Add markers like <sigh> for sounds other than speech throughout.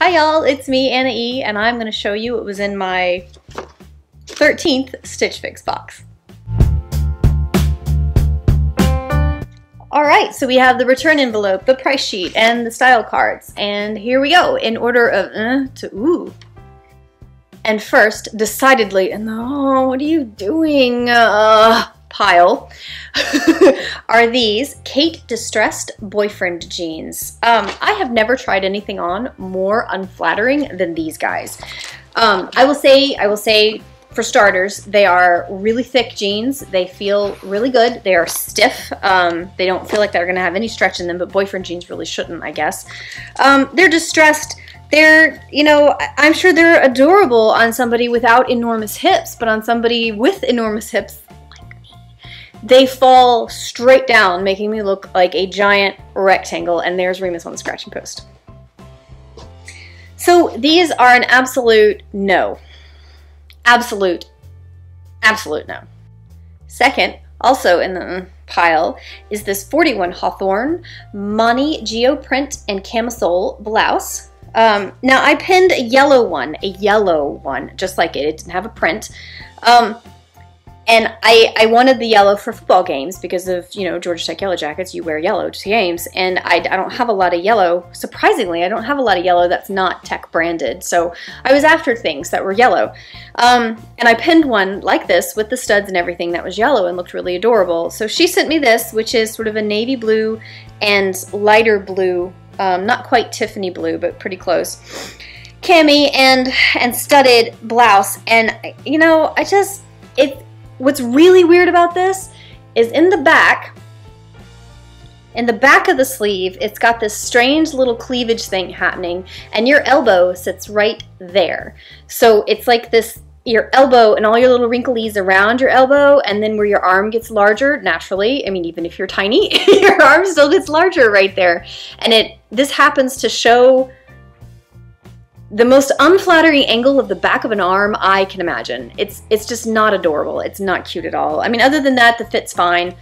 Hi y'all, it's me, Anna E, and I'm going to show you what was in my 13th Stitch Fix box. Alright, so we have the return envelope, the price sheet, and the style cards. And here we go, in order of uh, to ooh. And first, decidedly, and oh, what are you doing? Uh, pile <laughs> are these Kate Distressed Boyfriend jeans. Um, I have never tried anything on more unflattering than these guys. Um, I will say, I will say, for starters, they are really thick jeans. They feel really good. They are stiff. Um, they don't feel like they're going to have any stretch in them, but boyfriend jeans really shouldn't, I guess. Um, they're distressed. They're, you know, I'm sure they're adorable on somebody without enormous hips, but on somebody with enormous hips, they fall straight down, making me look like a giant rectangle, and there's Remus on the scratching post. So these are an absolute no. Absolute, absolute no. Second, also in the pile, is this 41 Hawthorn Money Geoprint and Camisole blouse. Um, now I pinned a yellow one, a yellow one, just like it. It didn't have a print. Um, and I, I wanted the yellow for football games because of, you know, Georgia Tech Yellow Jackets. You wear yellow to games. And I, I don't have a lot of yellow. Surprisingly, I don't have a lot of yellow that's not Tech branded. So I was after things that were yellow. Um, and I pinned one like this with the studs and everything that was yellow and looked really adorable. So she sent me this, which is sort of a navy blue and lighter blue. Um, not quite Tiffany blue, but pretty close cami and and studded blouse and you know I just it what's really weird about this is in the back, in the back of the sleeve, it's got this strange little cleavage thing happening, and your elbow sits right there. So it's like this your elbow and all your little wrinklies around your elbow and then where your arm gets larger naturally i mean even if you're tiny <laughs> your arm still gets larger right there and it this happens to show the most unflattering angle of the back of an arm I can imagine. It's it's just not adorable. It's not cute at all. I mean, other than that, the fit's fine.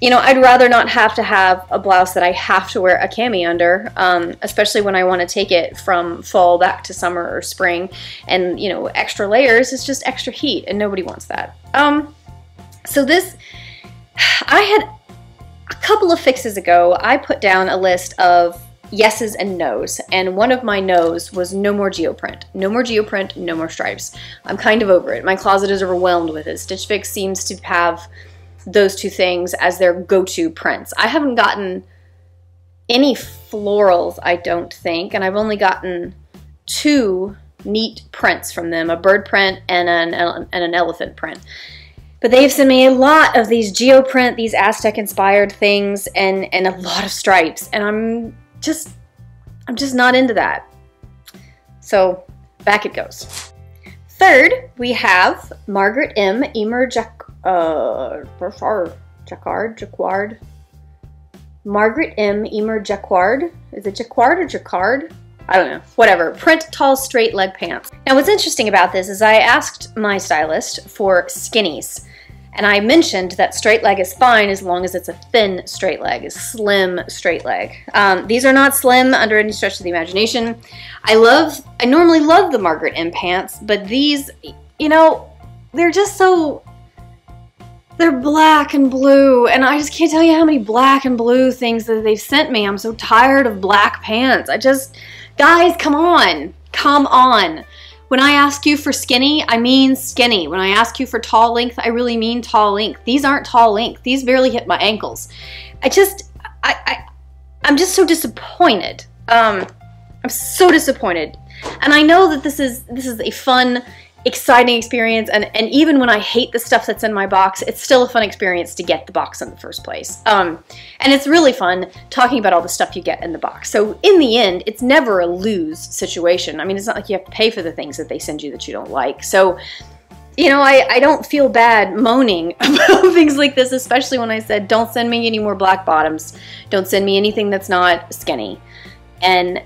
You know, I'd rather not have to have a blouse that I have to wear a cami under, um, especially when I want to take it from fall back to summer or spring. And, you know, extra layers is just extra heat, and nobody wants that. Um, so this, <sighs> I had a couple of fixes ago, I put down a list of yeses and nos, and one of my nos was no more geoprint. No more geoprint, no more stripes. I'm kind of over it. My closet is overwhelmed with it. Stitch Fix seems to have those two things as their go-to prints. I haven't gotten any florals, I don't think, and I've only gotten two neat prints from them, a bird print and an, and an elephant print. But they've sent me a lot of these geoprint, these Aztec-inspired things, and, and a lot of stripes, and I'm just, I'm just not into that. So back it goes. Third, we have Margaret M. Emer Jac uh, Jacquard, Jacquard. Margaret M. Emer Jacquard. Is it Jacquard or Jacquard? I don't know, whatever. Print tall straight leg pants. Now what's interesting about this is I asked my stylist for skinnies. And I mentioned that straight leg is fine as long as it's a thin straight leg, a slim straight leg. Um, these are not slim under any stretch of the imagination. I love, I normally love the Margaret M pants, but these, you know, they're just so, they're black and blue, and I just can't tell you how many black and blue things that they've sent me. I'm so tired of black pants. I just, guys, come on, come on. When I ask you for skinny, I mean skinny. When I ask you for tall length, I really mean tall length. These aren't tall length. These barely hit my ankles. I just, I, I I'm just so disappointed. Um, I'm so disappointed. And I know that this is this is a fun exciting experience and, and even when I hate the stuff that's in my box, it's still a fun experience to get the box in the first place. Um, and it's really fun talking about all the stuff you get in the box. So in the end, it's never a lose situation. I mean, it's not like you have to pay for the things that they send you that you don't like. So you know, I, I don't feel bad moaning <laughs> about things like this, especially when I said, don't send me any more black bottoms. Don't send me anything that's not skinny. And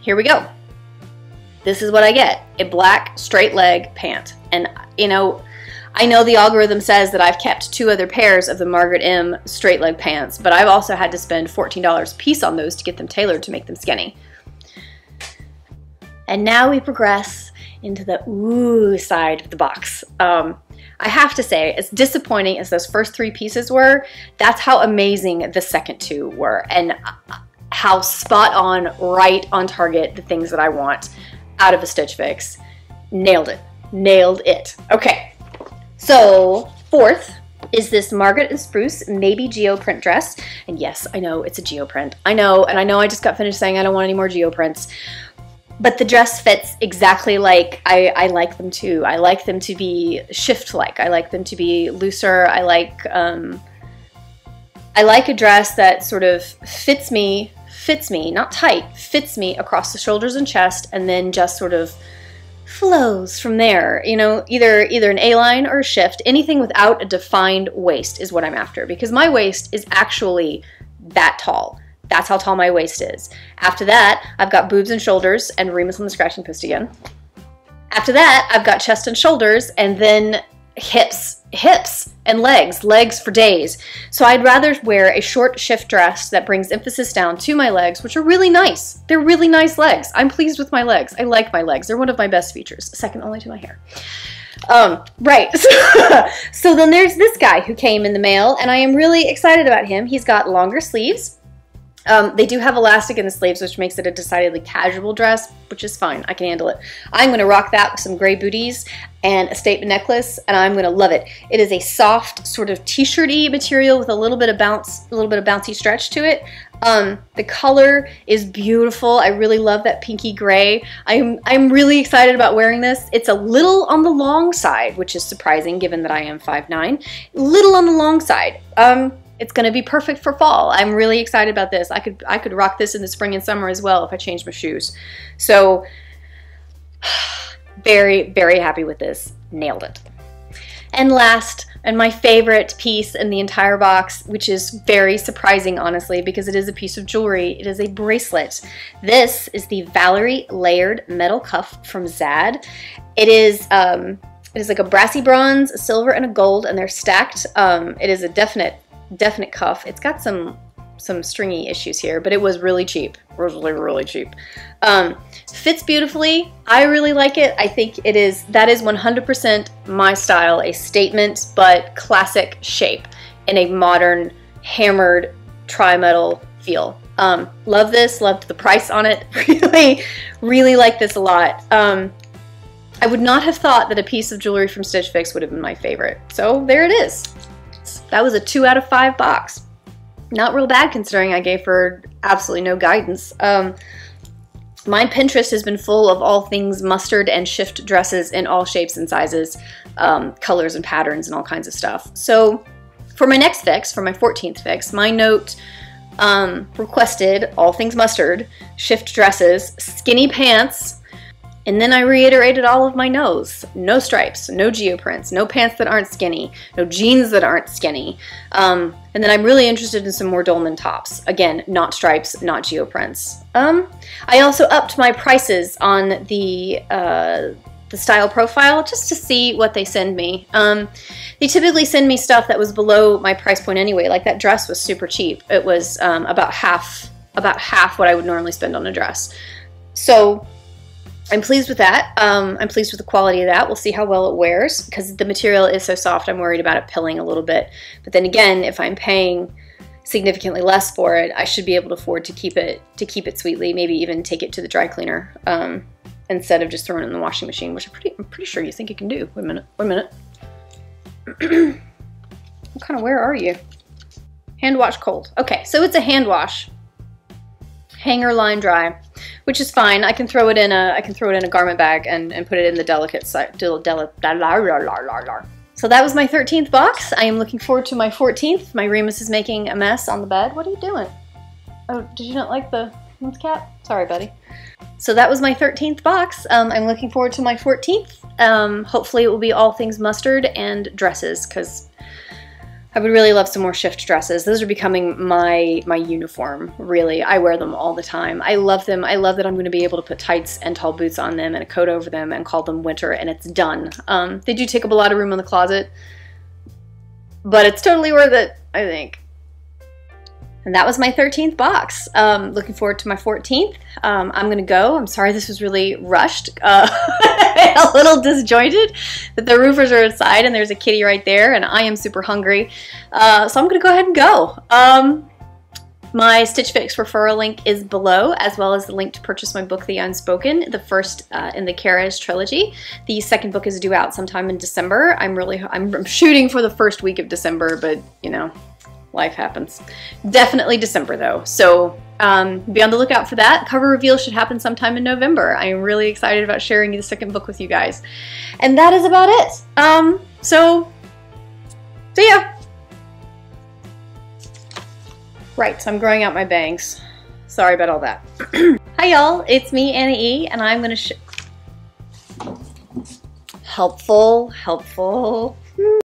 here we go this is what I get a black straight leg pant. And, you know, I know the algorithm says that I've kept two other pairs of the Margaret M straight leg pants, but I've also had to spend $14 a piece on those to get them tailored to make them skinny. And now we progress into the ooh side of the box. Um, I have to say, as disappointing as those first three pieces were, that's how amazing the second two were, and how spot on, right on target the things that I want out of a Stitch Fix. Nailed it. Nailed it. Okay, so fourth is this Market and Spruce Maybe Geoprint dress. And yes, I know it's a geoprint. I know, and I know I just got finished saying I don't want any more geoprints. But the dress fits exactly like I, I like them to. I like them to be shift-like. I like them to be looser. I like um, I like a dress that sort of fits me, fits me, not tight, fits me across the shoulders and chest, and then just sort of flows from there. You know, either either an A-line or a shift. Anything without a defined waist is what I'm after because my waist is actually that tall. That's how tall my waist is. After that, I've got boobs and shoulders and Remus on the scratching post again. After that, I've got chest and shoulders and then hips, hips and legs, legs for days. So I'd rather wear a short shift dress that brings emphasis down to my legs, which are really nice. They're really nice legs. I'm pleased with my legs. I like my legs. They're one of my best features, second only to my hair. Um, right. <laughs> so then there's this guy who came in the mail, and I am really excited about him. He's got longer sleeves. Um, they do have elastic in the sleeves, which makes it a decidedly casual dress, which is fine. I can handle it. I'm going to rock that with some gray booties and a statement necklace, and I'm going to love it. It is a soft, sort of t-shirty material with a little bit of bounce, a little bit of bouncy stretch to it. Um, the color is beautiful. I really love that pinky gray. I'm, I'm really excited about wearing this. It's a little on the long side, which is surprising given that I am 5'9". Little on the long side. Um, it's going to be perfect for fall. I'm really excited about this. I could I could rock this in the spring and summer as well if I change my shoes. So <sighs> very very happy with this. Nailed it. And last, and my favorite piece in the entire box, which is very surprising, honestly, because it is a piece of jewelry. It is a bracelet. This is the Valerie Layered Metal Cuff from Zad. It is, um, it is like a brassy bronze, a silver, and a gold, and they're stacked. Um, it is a definite definite cuff. It's got some some stringy issues here, but it was really cheap. Really, really cheap. Um, fits beautifully. I really like it. I think it is, that is 100% my style, a statement, but classic shape in a modern, hammered, tri-metal feel. Um, love this, loved the price on it. <laughs> really, really like this a lot. Um, I would not have thought that a piece of jewelry from Stitch Fix would have been my favorite. So there it is. That was a two out of five box. Not real bad considering I gave her absolutely no guidance. Um, my Pinterest has been full of all things mustard and shift dresses in all shapes and sizes, um, colors and patterns and all kinds of stuff. So for my next fix, for my 14th fix, my note um, requested all things mustard, shift dresses, skinny pants, and then I reiterated all of my no's. No stripes, no geoprints, no pants that aren't skinny, no jeans that aren't skinny. Um, and then I'm really interested in some more dolman tops. Again, not stripes, not geoprints. Um, I also upped my prices on the uh, the style profile just to see what they send me. Um, they typically send me stuff that was below my price point anyway. Like that dress was super cheap. It was um, about half about half what I would normally spend on a dress. So I'm pleased with that. Um, I'm pleased with the quality of that. We'll see how well it wears because the material is so soft. I'm worried about it pilling a little bit. But then again, if I'm paying significantly less for it, I should be able to afford to keep it to keep it sweetly. Maybe even take it to the dry cleaner um, instead of just throwing it in the washing machine, which I'm pretty I'm pretty sure you think you can do. Wait a minute. Wait a minute. <clears throat> what kind of where are you? Hand wash cold. Okay, so it's a hand wash. Hanger line dry which is fine. I can throw it in a I can throw it in a garment bag and, and put it in the delicate side. So that was my 13th box. I am looking forward to my 14th. My Remus is making a mess on the bed. What are you doing? Oh, did you not like the cat? Sorry, buddy. So that was my 13th box. Um, I'm looking forward to my 14th. Um, hopefully it will be all things mustard and dresses because I would really love some more shift dresses. Those are becoming my my uniform, really. I wear them all the time. I love them. I love that I'm going to be able to put tights and tall boots on them and a coat over them and call them winter and it's done. Um, they do take up a lot of room in the closet, but it's totally worth it, I think. And that was my 13th box. Um, looking forward to my 14th. Um, I'm gonna go. I'm sorry this was really rushed, <laughs> uh, a little disjointed. but the roofers are inside and there's a kitty right there, and I am super hungry. Uh, so I'm gonna go ahead and go. Um, my Stitch Fix referral link is below, as well as the link to purchase my book, The Unspoken, the first uh, in the Keres trilogy. The second book is due out sometime in December. I'm really I'm, I'm shooting for the first week of December, but you know, life happens. Definitely December though, so um, be on the lookout for that. Cover reveal should happen sometime in November. I am really excited about sharing the second book with you guys, and that is about it. Um, so, see ya. Right, so I'm growing out my bangs. Sorry about all that. <clears throat> Hi y'all, it's me, Anna E, and I'm gonna Helpful, helpful.